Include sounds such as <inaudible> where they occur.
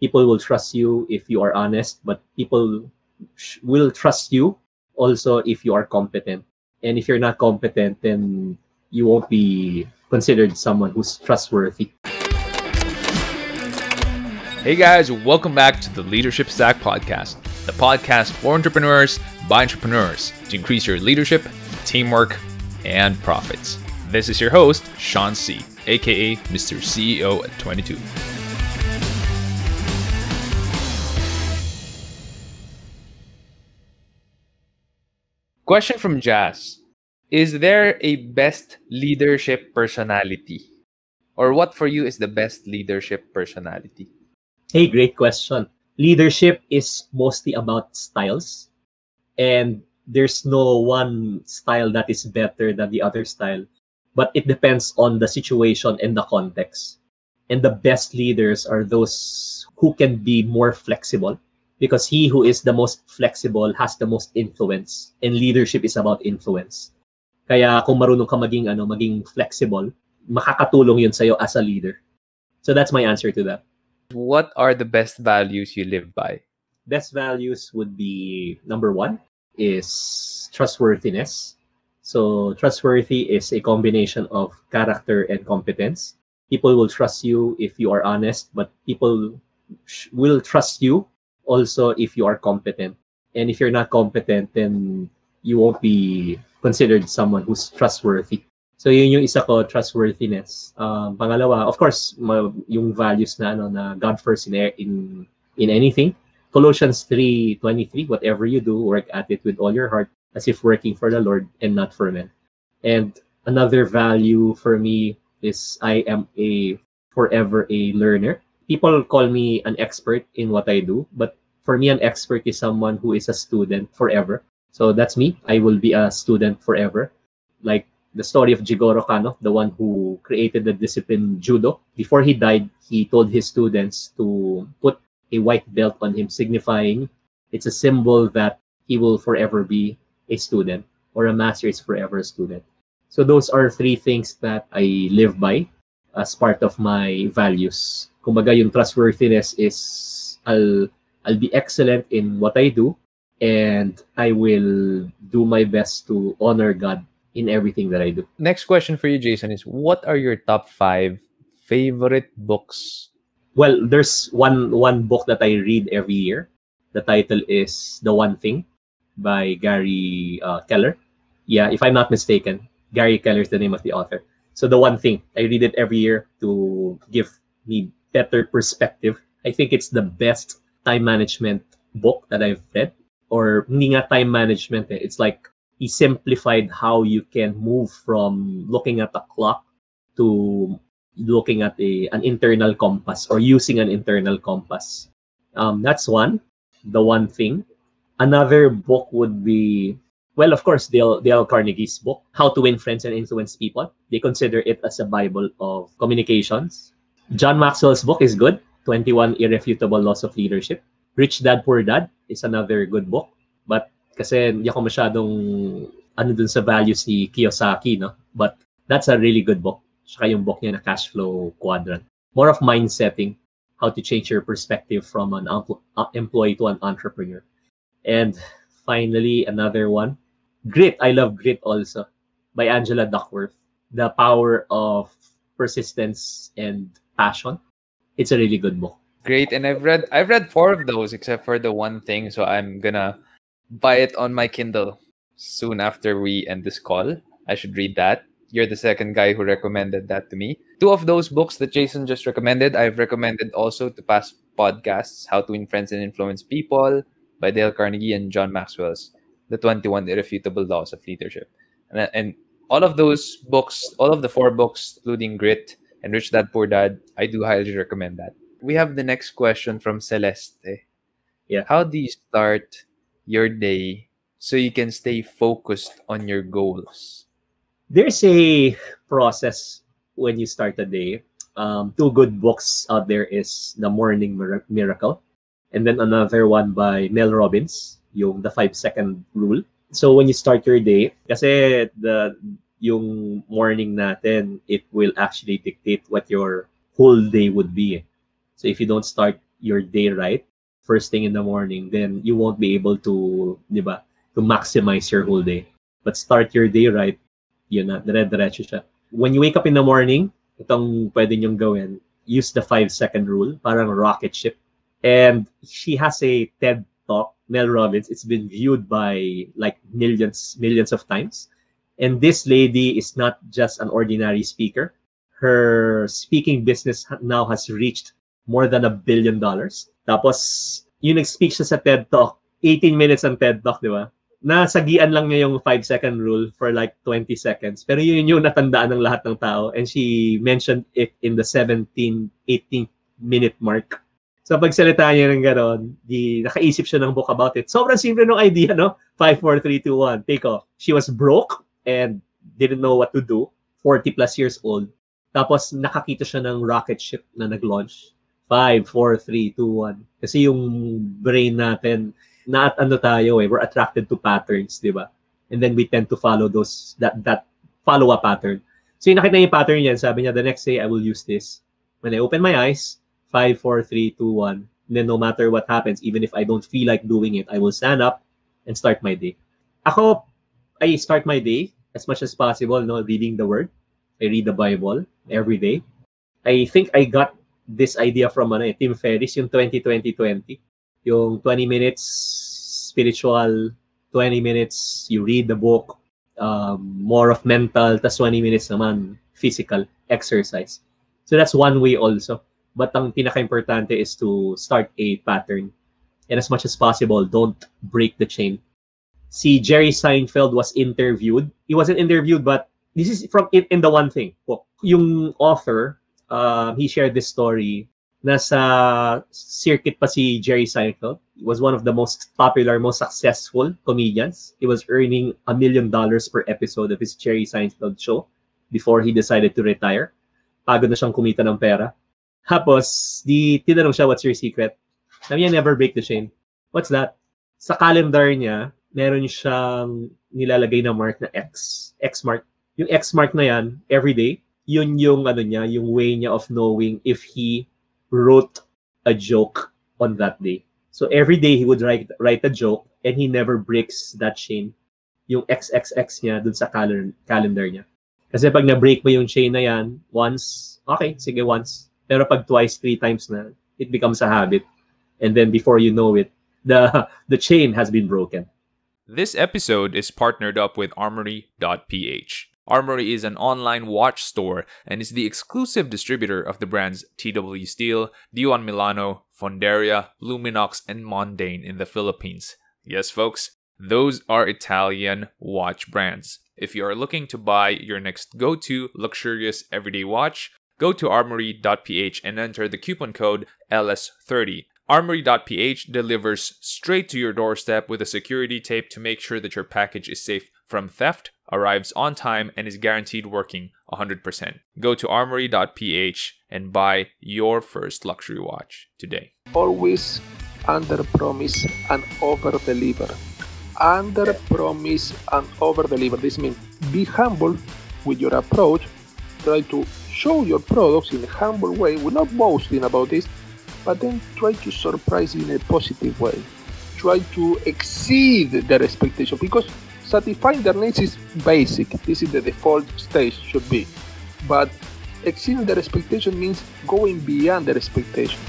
People will trust you if you are honest, but people will trust you also if you are competent. And if you're not competent, then you won't be considered someone who's trustworthy. Hey guys, welcome back to the Leadership Stack Podcast, the podcast for entrepreneurs by entrepreneurs to increase your leadership, teamwork, and profits. This is your host, Sean Si, aka Mr. CEO at 22. Question from Jazz Is there a best leadership personality? Or what for you is the best leadership personality? Hey, great question. Leadership is mostly about styles, and there's no one style that is better than the other style, but it depends on the situation and the context. And the best leaders are those who can be more flexible because he who is the most flexible has the most influence and leadership is about influence. Kaya kung marunong ka maging ano maging flexible, makakatulong 'yun sa iyo as a leader. So that's my answer to that. What are the best values you live by? Best values would be number 1 is trustworthiness. So trustworthy is a combination of character and competence. People will trust you if you are honest, but people sh- will trust you also if you are competent. And if you're not competent, then you won't be considered someone who's trustworthy. So yun yung isa ko, trustworthiness. Um, pangalawa, of course, ma- yung values na ano na God first in in in anything. Colossians 3:23, whatever you do, work at it with all your heart as if working for the Lord and not for men. And another value for me is I am a forever a learner. People call me an expert in what I do, but for me an expert is someone who is a student forever. So that's me. I will be a student forever. Like the story of Jigoro Kano, the one who created the discipline judo. Before he died, he told his students to put a white belt on him, signifying it's a symbol that he will forever be a student or a master is forever a student. So those are three things that I live by as part of my values. Kumbaga yung trustworthiness is I'll I'll be excellent in what I do and I will do my best to honor God in everything that I do. Next question for you, Jayson, is what are your top five favorite books? Well, there's one one book that I read every year. The title is The One Thing by Gary uh, Keller. Yeah, if I'm not mistaken, Gary Keller is the name of the author. So The One Thing, I read it every year to give me better perspective. I think it's the best time management book that I've read. Or nga time management, eh. it's like he simplified how you can move from looking at the clock to looking at a an internal compass or using an internal compass. Um, that's one. The one thing. Another book would be well, of course, Dale Dale Carnegie's book, How to Win Friends and Influence People. They consider it as a bible of communications. John Maxwell's book is good. 21 Irrefutable Laws of Leadership. Rich Dad Poor Dad is another good book. But kasi hindi ako masyadong ano dun sa values ni Kiyosaki, no? But that's a really good book. Tsaka yung book niya na Cash Flow Quadrant. More of mind setting, how to change your perspective from an uh, employee to an entrepreneur. And finally, another one, Grit. I love Grit also by Angela Duckworth. The power of persistence and passion. It's a really good book. Great, and I've read I've read four of those except for the one thing, so I'm gonna buy it on my Kindle soon after we end this call. I should read that. You're the second guy who recommended that to me. Two of those books that Jayson just recommended, I've recommended also to past podcasts How to Win Friends and Influence People by Dale Carnegie and John Maxwell's The 21 Irrefutable Laws of Leadership. And, and all of those books, all of the four books, including Grit and Rich Dad Poor Dad, I do highly recommend that. We have the next question from Celeste. Yeah. How do you start your day so you can stay focused on your goals? There's a process when you start a day. Um, two good books out there is The Morning Miracle and then another one by Mel Robbins, yung The Five Second Rule. So when you start your day, kasi the yung morning natin, it will actually dictate what your whole day would be. So if you don't start your day right first thing in the morning, then you won't be able to, di ba, to maximize your whole day. But start your day right, yun na, dire-diretso siya. When you wake up in the morning, itong pwede niyong gawin, use the five second rule, parang rocket ship. And she has a TED talk, Mel Robbins. It's been viewed by like millions, millions of times. And this lady is not just an ordinary speaker. Her speaking business now has reached more than a billion dollars. Tapos, yung nag-speak siya sa TED Talk, 18 minutes ang TED Talk, di ba? Nasagian lang niya yung 5 second rule for like 20 seconds. Pero yun yung natandaan ng lahat ng tao. And she mentioned it in the 17, 18 minute mark. So pagsalita niya ng gano'n, di nakaisip siya ng book about it. Sobrang simple ng idea, no? 5, 4, 3, 2, 1, take off. She was broke and didn't know what to do. 40 plus years old. Tapos nakakita siya ng rocket ship na nag-launch. 5, 4, 3, 2, 1. Kasi yung brain natin, na ano tayo eh, we're attracted to patterns, di ba? And then we tend to follow those, that, that follow-up pattern. So yung nakita niya yung pattern yan, sabi niya, the next day I will use this. When I open my eyes, 5, 4, 3, 2, 1. And then no matter what happens, even if I don't feel like doing it, I will stand up and start my day. Ako, I start my day as much as possible, no, reading the word. I read the Bible every day. I think I got this idea from ano, eh, Tim Ferriss, yung 20-20-20. Yung 20 minutes spiritual, 20 minutes you read the book, um, more of mental, tas 20 minutes naman physical exercise. So that's one way also. But ang pinaka-importante is to start a pattern. And as much as possible, don't break the chain. Si Jerry Seinfeld was interviewed. He wasn't interviewed, but this is from in, in the one thing. Yung author, uh, he shared this story. Nasa circuit pa si Jerry Seinfeld. He was one of the most popular, most successful comedians. He was earning a million dollars per episode of his Jerry Seinfeld show before he decided to retire. Pagod na siyang kumita ng pera. Tapos, di tinanong siya, what's your secret? Sabi niya, never break the chain. What's that? Sa calendar niya, meron siyang nilalagay na mark na X. X mark. Yung X mark na yan, every day, yun yung ano niya, yung way niya of knowing if he wrote a joke on that day. So every day he would write write a joke and he never breaks that chain. Yung XXX niya dun sa cal- calendar niya. Kasi pag na-break mo yung chain na yan, once, okay, sige once. Pero pag twice, three times na, it becomes a habit. And then before you know it, the <laughs> the chain has been broken. This episode is partnered up with Armoury.ph. Armoury is an online watch store and is the exclusive distributor of the brands TW Steel, D1 Milano, Fonderia, Luminox, and Mondaine in the Philippines. Yes, folks, those are Italian watch brands. If you are looking to buy your next go to luxurious everyday watch, go to armoury.ph and enter the coupon code LS30. Armoury.ph delivers straight to your doorstep with a security tape to make sure that your package is safe from theft, arrives on time, and is guaranteed working 100%. Go to armoury.ph and buy your first luxury watch today. always under promise and over deliver. Under promise and over deliver. This means be humble with your approach. Try to show your products in a humble way. Not boasting about this, but then try to surprise in a positive way. Try to exceed their expectation because satisfying their needs is basic. This is the default stage should be. But exceeding their expectation means going beyond their expectation.